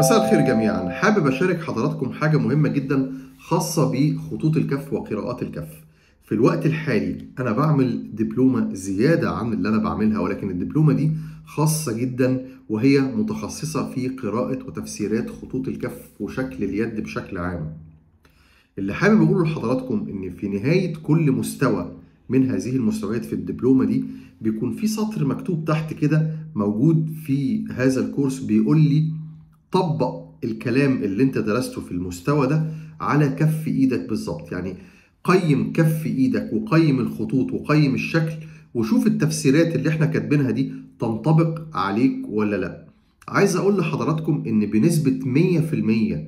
مساء الخير جميعا. حابب أشارك حضراتكم حاجة مهمة جدا خاصة بخطوط الكف وقراءات الكف. في الوقت الحالي أنا بعمل دبلومة زيادة عن اللي أنا بعملها ولكن الدبلومة دي خاصة جدا وهي متخصصة في قراءة وتفسيرات خطوط الكف وشكل اليد بشكل عام. اللي حابب أقوله لحضراتكم إن في نهاية كل مستوى من هذه المستويات في الدبلومة دي بيكون في سطر مكتوب تحت كده موجود في هذا الكورس بيقول لي طبق الكلام اللي انت درسته في المستوى ده على كف إيدك بالظبط. يعني قيم كف إيدك وقيم الخطوط وقيم الشكل وشوف التفسيرات اللي إحنا كاتبينها دي تنطبق عليك ولا لا. عايز أقول لحضراتكم ان بنسبة 100%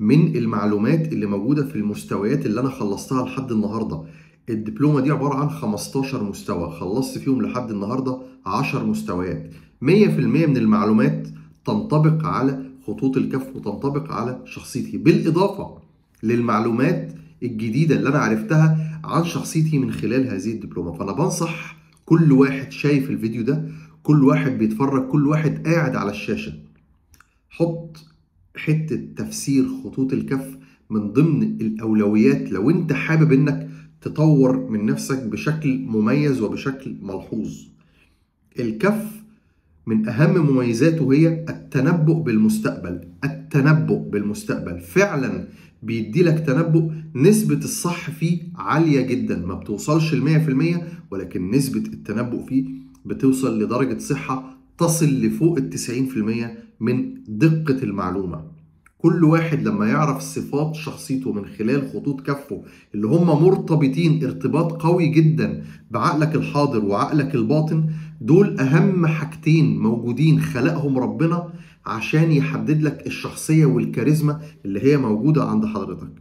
من المعلومات اللي موجودة في المستويات اللي أنا خلصتها لحد النهاردة الدبلومة دي عبارة عن 15 مستوى خلصت فيهم لحد النهاردة 10 مستويات. 100% من المعلومات تنطبق على خطوط الكف وتنطبق على شخصيتي. بالإضافة للمعلومات الجديدة اللي أنا عرفتها عن شخصيتي من خلال هذه الدبلومة. فأنا بنصح كل واحد شايف الفيديو ده كل واحد بيتفرج كل واحد قاعد على الشاشة. حط حتة تفسير خطوط الكف من ضمن الأولويات لو أنت حابب أنك تطور من نفسك بشكل مميز وبشكل ملحوظ. الكف من أهم مميزاته هي التنبؤ بالمستقبل التنبؤ بالمستقبل. فعلا بيدي لك تنبؤ نسبة الصح فيه عالية جدا. ما بتوصلش المية في المية ولكن نسبة التنبؤ فيه بتوصل لدرجة صحة تصل لفوق التسعين في المية من دقة المعلومة. كل واحد لما يعرف صفات شخصيته من خلال خطوط كفه اللي هم مرتبطين ارتباط قوي جدا بعقلك الحاضر وعقلك الباطن دول أهم حاجتين موجودين خلقهم ربنا عشان يحدد لك الشخصية والكاريزما اللي هي موجودة عند حضرتك.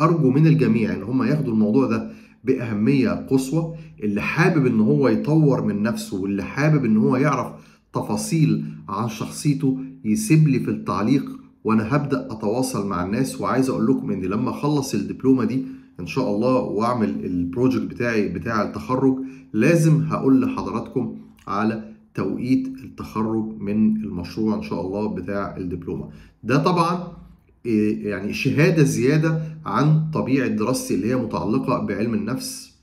أرجو من الجميع إن هم ياخدوا الموضوع ده بأهمية قصوى. اللي حابب إن هو يطور من نفسه واللي حابب إن هو يعرف تفاصيل عن شخصيته يسيب لي في التعليق وأنا هبدأ أتواصل مع الناس وعايز أقول لكم إن لما أخلص الدبلومة دي إن شاء الله وأعمل ال project بتاعي بتاع التخرج لازم هقول لحضراتكم على توقيت التخرج من المشروع إن شاء الله بتاع الدبلومة. ده طبعا يعني شهادة زيادة عن طبيعة دراستي اللي هي متعلقة بعلم النفس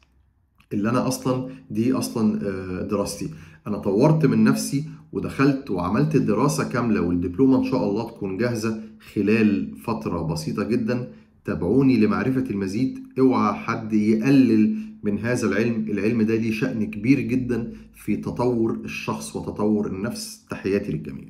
اللي أنا أصلا دي أصلا دراستي. أنا طورت من نفسي ودخلت وعملت دراسة كاملة والدبلومة إن شاء الله تكون جاهزة خلال فترة بسيطة جدا. تابعوني لمعرفة المزيد. أوعى حد يقلل من هذا العلم. العلم ده ليه شأن كبير جدا في تطور الشخص وتطور النفس. تحياتي للجميع.